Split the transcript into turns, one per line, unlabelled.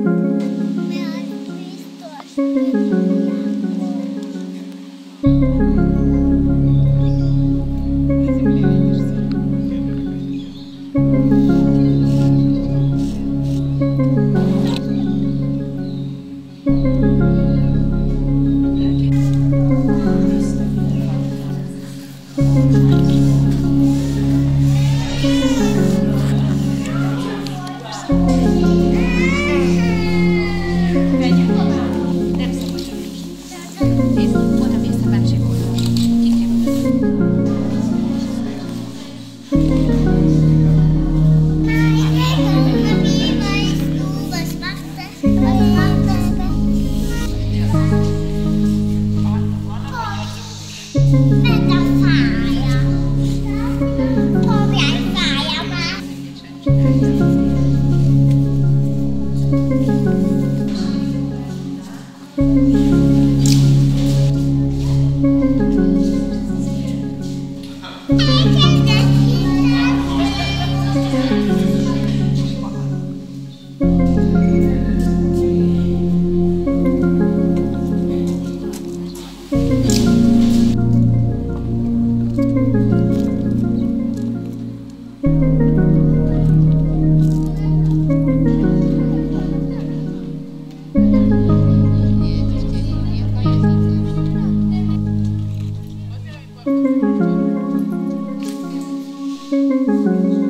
Meu Deus, thank you